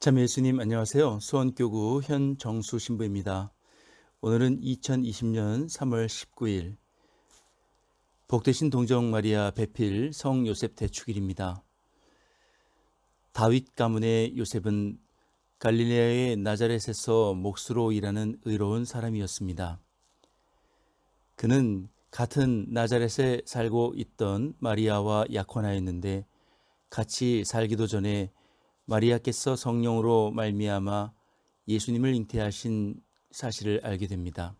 참 예수님 안녕하세요. 수원교구 현정수 신부입니다. 오늘은 2020년 3월 19일 복되신 동정 마리아 배필 성 요셉 대축일입니다. 다윗 가문의 요셉은 갈릴레아의 나자렛에서 목수로 일하는 의로운 사람이었습니다. 그는 같은 나자렛에 살고 있던 마리아와 약혼하였는데 같이 살기도 전에 마리아께서 성령으로 말미암아 예수님을 잉태하신 사실을 알게 됩니다.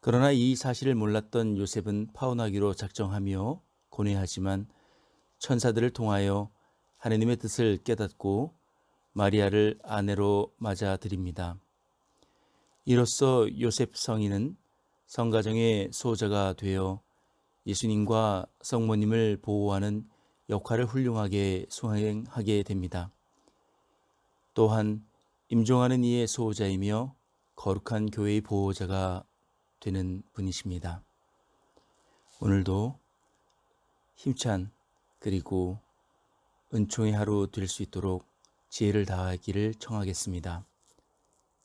그러나 이 사실을 몰랐던 요셉은 파혼하기로 작정하며 고뇌하지만 천사들을 통하여 하느님의 뜻을 깨닫고 마리아를 아내로 맞아들입니다. 이로써 요셉 성인은 성가정의 소자가 되어 예수님과 성모님을 보호하는 역할을 훌륭하게 수행하게 됩니다. 또한 임종하는 이의 수호자이며 거룩한 교회의 보호자가 되는 분이십니다. 오늘도 힘찬 그리고 은총의 하루 될 수 있도록 지혜를 다하기를 청하겠습니다.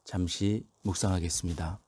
잠시 묵상하겠습니다.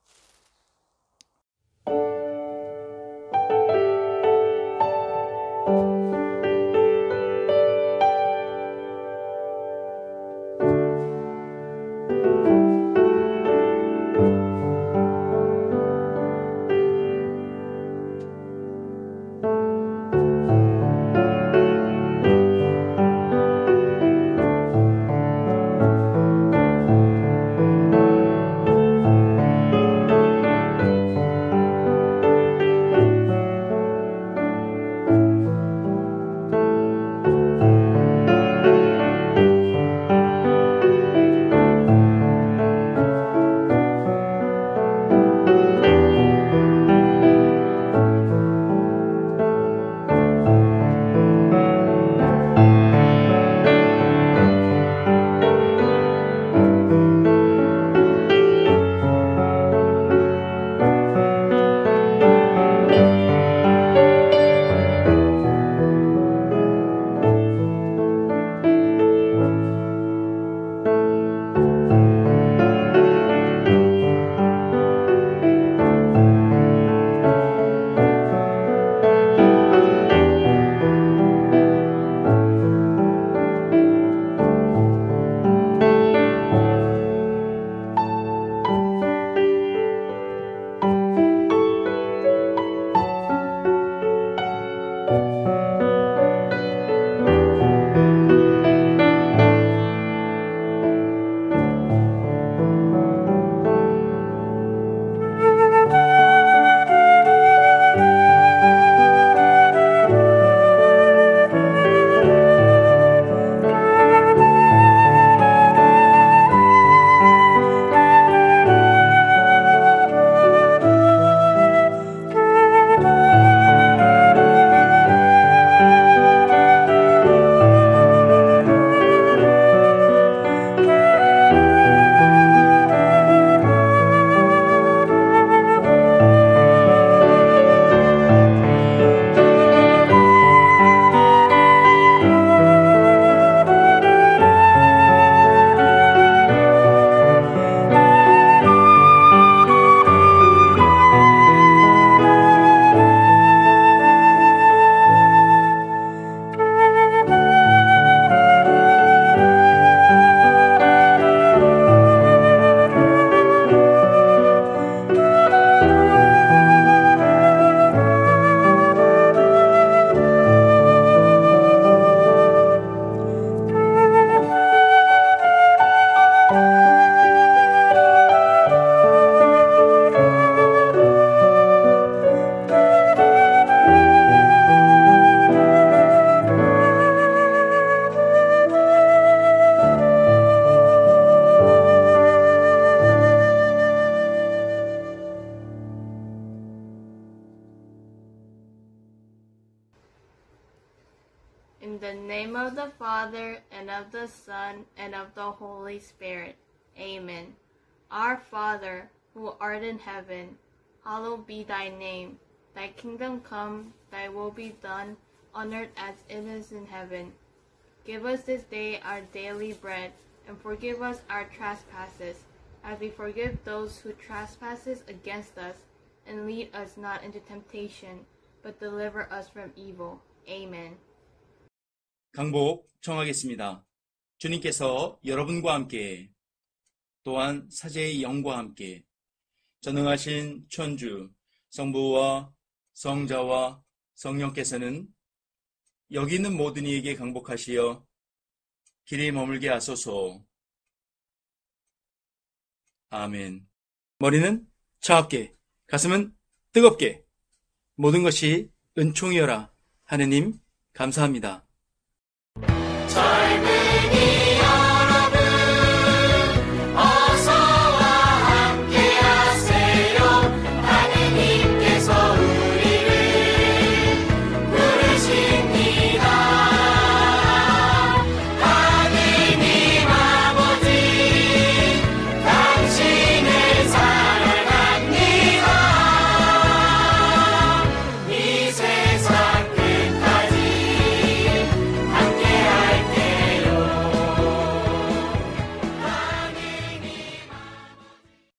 Música In the name of the Father, and of the Son, and of the Holy Spirit. Amen. Our Father, who art in heaven, hallowed be thy name. Thy kingdom come, thy will be done, on earth as it is in heaven. Give us this day our daily bread, and forgive us our trespasses, as we forgive those who trespasses against us, and lead us not into temptation, but deliver us from evil. Amen. 강복 청하겠습니다. 주님께서 여러분과 함께 또한 사제의 영과 함께 전능하신 천주 성부와 성자와 성령께서는 여기 있는 모든 이에게 강복하시어 길이 머물게 하소서. 아멘. 머리는 차갑게, 가슴은 뜨겁게, 모든 것이 은총이여라. 하느님, 감사합니다. 잘